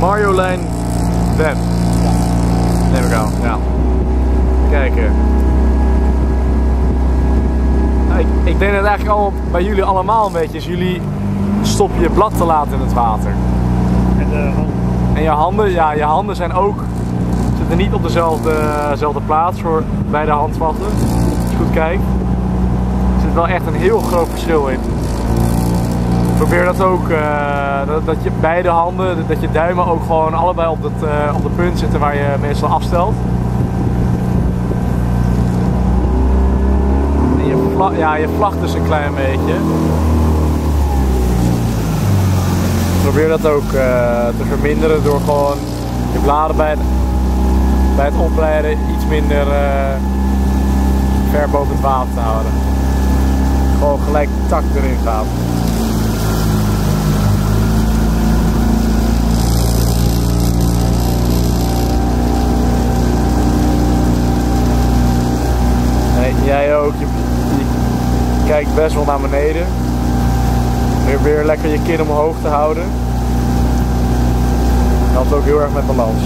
Marjolein Web. Neem ik aan, ja. Kijken. Nou, ik, ik denk dat het eigenlijk allemaal bij jullie allemaal een beetje is. Jullie stoppen je blad te laat in het water. En de hand. En je handen, ja, je handen zijn ook, zitten niet op dezelfde, dezelfde plaats voor beide handvatten. Als je goed kijkt. Er zit wel echt een heel groot verschil in. Probeer dat ook, eh, dat, dat je beide handen, dat je duimen ook gewoon allebei op, het, eh, op de punt zitten waar je meestal afstelt. Je, vla, ja, je vlagt dus een klein beetje. Probeer dat ook eh, te verminderen door gewoon je bladen bij het, bij het opleiden iets minder ver boven het water te houden. Gewoon gelijk tak erin gaat. Jij ook. Je, kijkt best wel naar beneden. Probeer lekker je kin omhoog te houden. Dat helpt ook heel erg met balans.